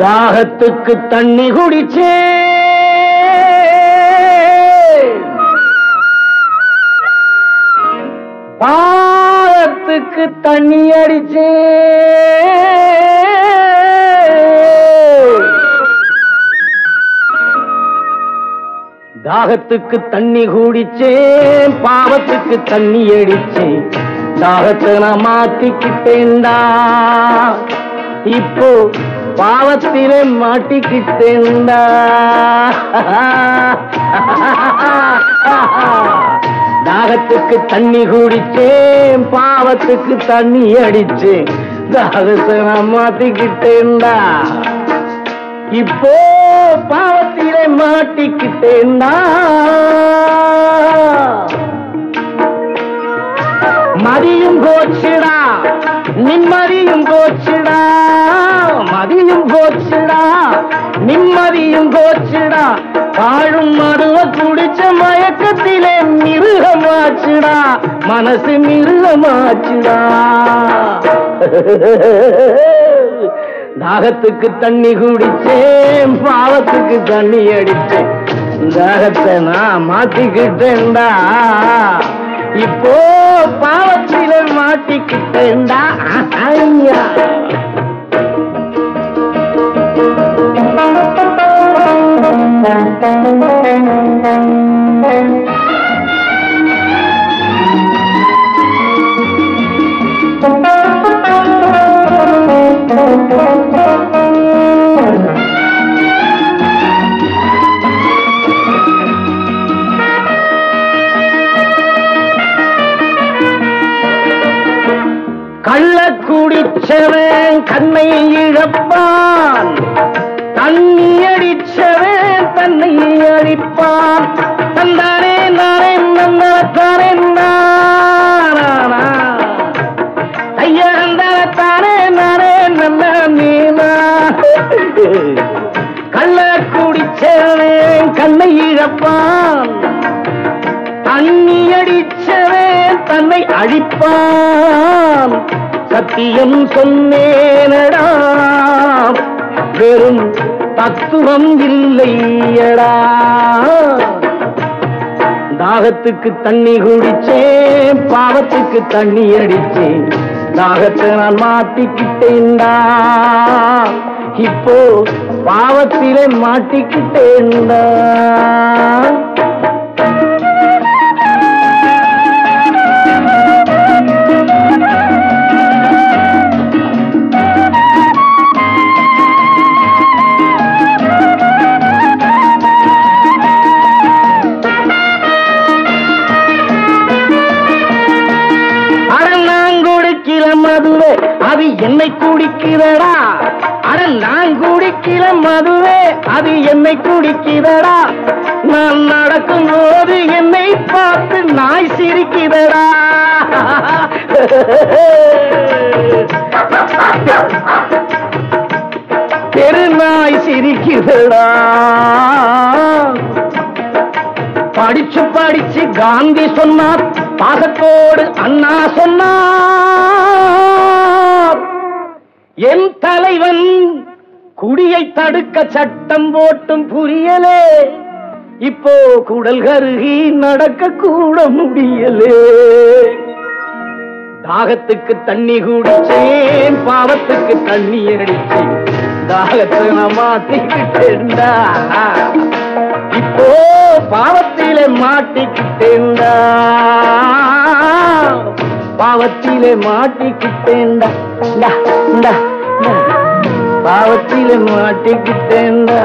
தாகத்துக்கு தண்ணி குடிச்சே. பாவத்துக்கு தண்ணி அடிச்சே. தாகத்துக்கு தண்ணி கூடிச்சேன் பாவத்துக்கு தண்ணி அடிச்சேன். தாகத்தை நான் மாத்திக்கிட்டேன்டா. இப்போ பாவத்திலே மாட்டிக்கிட்டேன்டா. தாகத்துக்கு தண்ணி குடிச்சேன் பாவத்துக்கு தண்ணி அடிச்சேன். தாகத்தை நான் மாத்திக்கிட்டேன்டா இப்போ பாவத்திலே மாட்டிக்கிட்டேன்டா. மதியும் கோச்சுடா நிம்மதியும் கோச்சு ஜாதியும் போச்சுடா. வாழும் மருவ குடிச்ச மயக்கத்திலே மிருகமாச்சுடா மனசு மிருகமாச்சுடா தாகத்துக்கு தண்ணி குடிச்சேன் பாவத்துக்கு தண்ணி அடிச்சேன் தாகத்தை நான் மாத்திக்கிட்டேன்டா. இப்போ பாவத்தில மாட்டிக்கிட்டேன்டா. கள்ளக்குடிச்சவன் கண்ணை இழப்பான். தன்னை சத்தியம் சொன்னேனடா. வெறும் தத்துவம் இல்லையடா. தாகத்துக்கு தண்ணி குடிச்சேன் பாவத்துக்கு தண்ணி அடிச்சேன். தாகத்தை நான் மாட்டிக்கிட்டேன்டா. இப்போ பாவத்திலே மாட்டிக்கிட்டேன்டா. குடிக்கிற மதுவே அது என்னை குடிக்கிறடா அட நான் குடிக்கிற மதுவே அது என்னை குடிக்கிறடா நான் நடக்கும் போது என்னை பார்த்து நாய் சிரிக்கிறடா தெருநாய் சிரிக்கிறடா படிச்சு படிச்சு காந்தி சொன்னார் பாசத்தோடு அண்ணா சொன்னார். என் தலைவன் குடியை தடுக்க சட்டம் போட்டும் புரியலே. இப்போ குடல் கருகி நடக்க கூட முடியலே. தாகத்துக்கு தண்ணி குடிச்சேன் பாவத்துக்கு தண்ணி அடிச்சேன் தாகத்தை நான் மாத்திக்கிட்டேன்டா இப்போ பாவத்திலே மாட்டிக்கிட்டேண்டா பாவத்திலே மாட்டிக்கிட்டேண்டா டா, டா, பாவத்திலே மாட்டிக்கிட்டேன்டா.